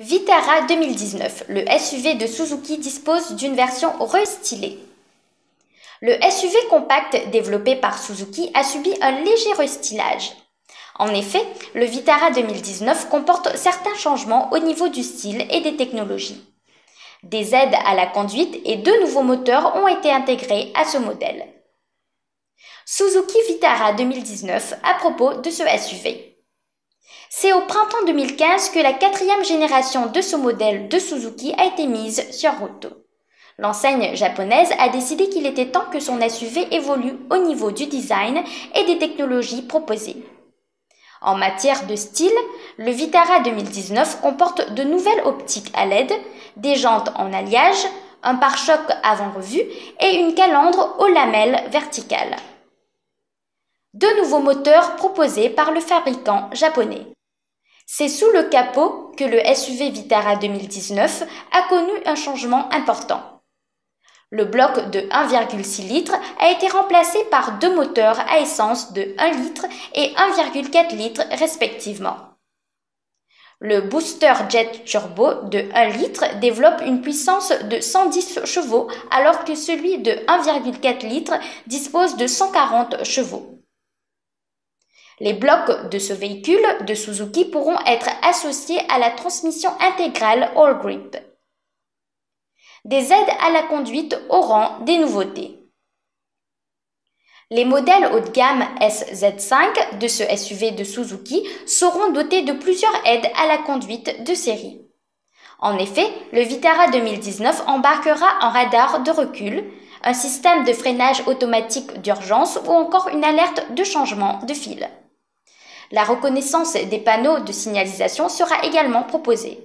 Vitara 2019, le SUV de Suzuki dispose d'une version restylée. Le SUV compact développé par Suzuki a subi un léger restylage. En effet, le Vitara 2019 comporte certains changements au niveau du style et des technologies. Des aides à la conduite et deux nouveaux moteurs ont été intégrés à ce modèle. Suzuki Vitara 2019 à propos de ce SUV. C'est au printemps 2015 que la quatrième génération de ce modèle de Suzuki a été mise sur route. L'enseigne japonaise a décidé qu'il était temps que son SUV évolue au niveau du design et des technologies proposées. En matière de style, le Vitara 2019 comporte de nouvelles optiques à LED, des jantes en alliage, un pare-choc avant revue et une calandre aux lamelles verticales. Deux nouveaux moteurs proposés par le fabricant japonais. C'est sous le capot que le SUV Vitara 2019 a connu un changement important. Le bloc de 1,6 litres a été remplacé par deux moteurs à essence de 1 litre et 1,4 litre respectivement. Le booster jet turbo de 1 litre développe une puissance de 110 chevaux alors que celui de 1,4 litre dispose de 140 chevaux. Les blocs de ce véhicule de Suzuki pourront être associés à la transmission intégrale All Grip. Des aides à la conduite auront des nouveautés. Les modèles haut de gamme SZ5 de ce SUV de Suzuki seront dotés de plusieurs aides à la conduite de série. En effet, le Vitara 2019 embarquera un radar de recul, un système de freinage automatique d'urgence ou encore une alerte de changement de fil. La reconnaissance des panneaux de signalisation sera également proposée.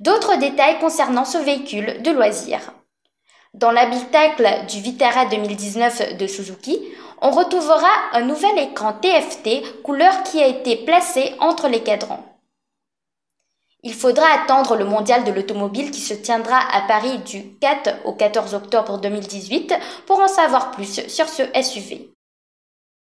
D'autres détails concernant ce véhicule de loisirs. Dans l'habitacle du Vitara 2019 de Suzuki, on retrouvera un nouvel écran TFT couleur qui a été placé entre les cadrans. Il faudra attendre le mondial de l'automobile qui se tiendra à Paris du 4 au 14 octobre 2018 pour en savoir plus sur ce SUV.